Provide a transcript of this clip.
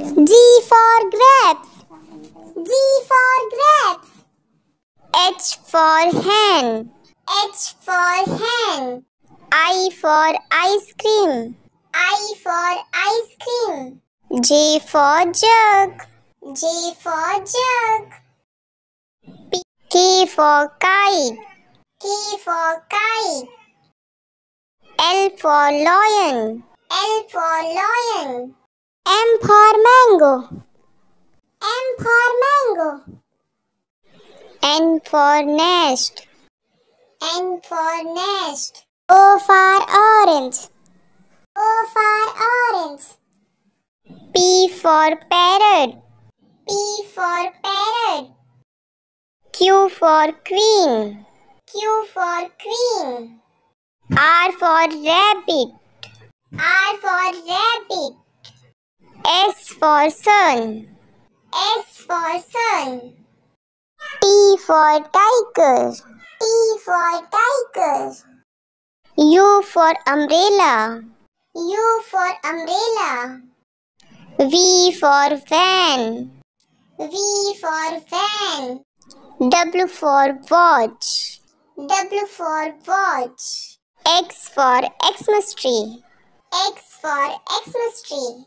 G for grapes. G for grapes. H for hen. H for hen. I for ice cream. I for ice cream. J for jug. J for jug. K for kite. K for kite. L for lion. L for lion. M for mango. M for mango. N for nest. N for nest. O for orange. O for orange. P for parrot. P for parrot. Q for queen. Q for queen. R for rabbit. R for rabbit. S for sun. S for sun. T for tiger. T for tiger. U for umbrella. U for umbrella. V for van. V for van. W for watch. W for watch. X for Xmas tree. X for Xmas tree.